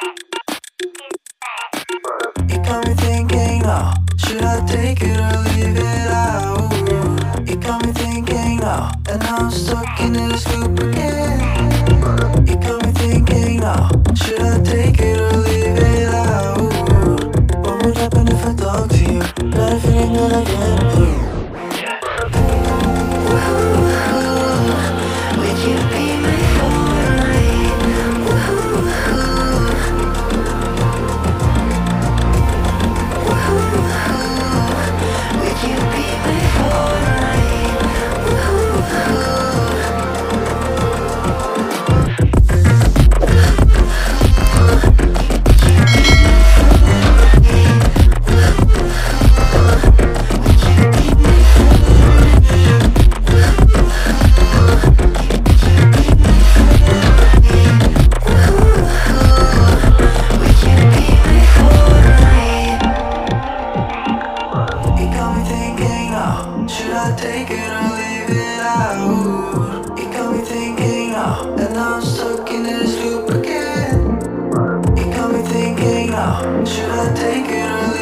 You got me thinking now, should I take it or leave it out? You got me thinking now, and now I'm stuck in this loop again. You got me thinking now, should I take it or leave it out? What would happen if I talk to you? Got a feeling that I can't prove. Should I take it or leave it out? It got me thinking now, and I'm stuck in this loop again. It got me thinking now, should I take it or leave it out?